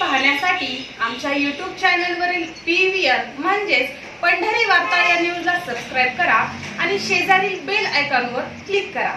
पाहण्यासाठी आमच्या यूट्यूब चॅनलवरील पी व्ही आर म्हणजेच पंढरी वार्ता या न्यूजला सबस्क्राईब करा आणि शेजारील बेल आयकॉनवर क्लिक करा.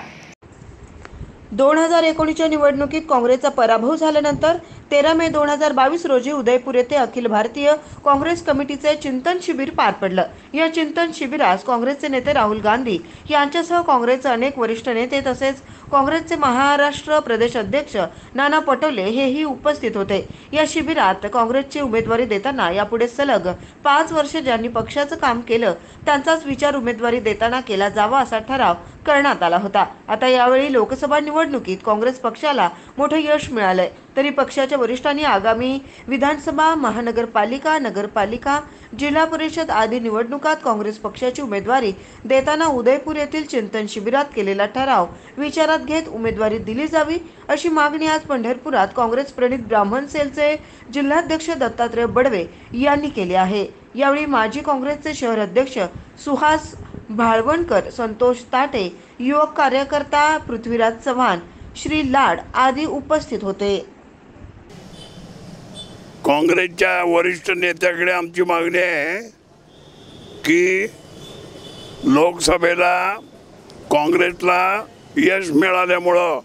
दोन हजार एकोणीसच्या निवडणुकीत काँग्रेसचा पराभव झाल्यानंतर तेरा मे दोन हजार बावीस रोजी उदयपूर येथे अखिल भारतीय काँग्रेस कमिटीचे चिंतन शिबिर पार पडलं. या चिंतन शिबिरास काँग्रेसचे नेते राहुल गांधी यांच्यासह काँग्रेसचे अनेक वरिष्ठ नेते तसेच काँग्रेसचे महाराष्ट्र प्रदेश अध्यक्ष नाना पटोले हेही उपस्थित होते. या शिबिरात काँग्रेसची उमेदवारी देताना यापुढे सलग पाच वर्ष ज्यांनी पक्षाचं काम केलं त्यांचाच विचार उमेदवारी देताना केला जावा असा ठराव करण्यात आला होता. आता यावेळी लोकसभा निवडणुकीत काँग्रेस पक्षाला मोठं यश मिळालंय. तरी पक्षाच्या वरिष्ठांनी आगामी विधानसभा महानगरपालिका नगरपालिका जिल्हा परिषद आदी निवडणुकात काँग्रेस पक्षाची उमेदवारी देताना उदयपूर येथील चिंतन शिबिरात केलेला ठराव विचारात घेत उमेदवारी दिली जावी अशी मागणी आज पंढरपुरात काँग्रेस प्रणित ब्राह्मण सेलचे जिल्हाध्यक्ष दत्तात्रय बडवे यांनी केली आहे. यावेळी माजी काँग्रेसचे शहर अध्यक्ष सुहास भाळवणकर संतोष ताटे युवक कार्यकर्ता पृथ्वीराज चव्हाण श्री लाड आदी उपस्थित होते. काँग्रेसच्या वरिष्ठ नेत्याकडे आमची मागणी आहे की लोकसभेला काँग्रेसला यश मिळाल्यामुळं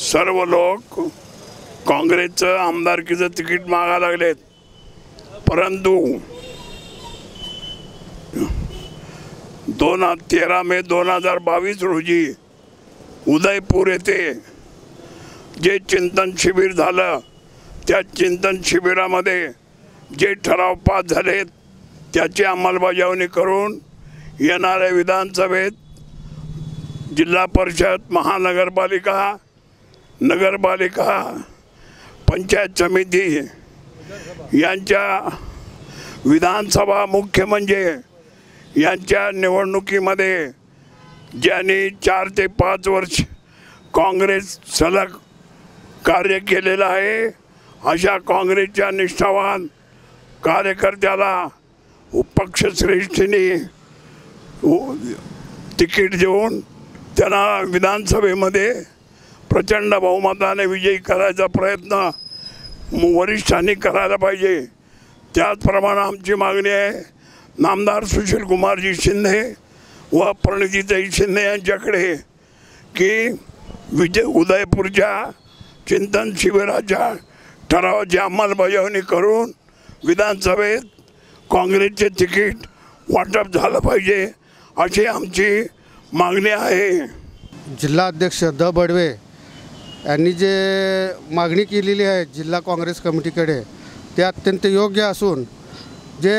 सर्व लोक काँग्रेसचं आमदारकीचं तिकीट मागा लागलेत. परंतु दोन तेरा मे दोन हजार बावीस रोजी उदयपूर येथे जे चिंतन शिबिर झालं त्या चिंतन शिबिरामध्ये जे ठराव पास झालेत त्याची अंमलबजावणी करून येणाऱ्या विधानसभेत जिल्हा परिषद महानगरपालिका नगरपालिका पंचायत समिती यांच्या विधानसभा मुख्य म्हणजे यांच्या निवडणुकीमध्ये ज्यांनी चार ते पाच वर्ष काँग्रेस सलग कार्य केलेलं आहे अशा काँग्रेसच्या निष्ठावान कार्यकर्त्याला पक्षश्रेष्ठीने तिकीट देऊन त्यांना विधानसभेमध्ये प्रचंड बहुमताने विजयी करायचा प्रयत्न वरिष्ठांनी करायला पाहिजे. त्याचप्रमाणे आमची मागणी आहे नामदार सुशील कुमारजी शिंदे व प्रणितीताई शिंदे यांच्याकडे की विजय उदयपूरच्या चिंतन शिबिराच्या ठरावाची अंमलबजावणी करून विधानसभेत काँग्रेसचे तिकीट वाटप झालं पाहिजे अशी आमची मागणी आहे. जिल्हाध्यक्ष द बडवे यांनी जे मागणी केलेली आहे जिल्हा काँग्रेस कमिटीकडे ते अत्यंत योग्य असून जे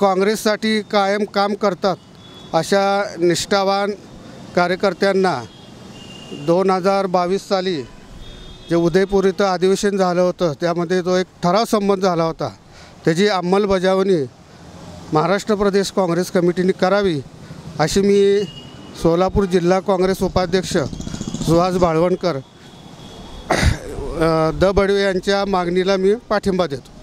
काँग्रेससाठी कायम काम करतात अशा निष्ठावान कार्यकर्त्यांना दोन हजार बावीस साली जे उदयपूर इथं अधिवेशन झालं होतं त्यामध्ये जो एक ठराव संमत झाला होता. त्याची अंमलबजावणी महाराष्ट्र प्रदेश काँग्रेस कमिटीने करावी अशी मी सोलापूर जिल्हा काँग्रेस उपाध्यक्ष सुहास बाळवणकर द बडवे यांच्या मागणीला मी पाठिंबा देतो.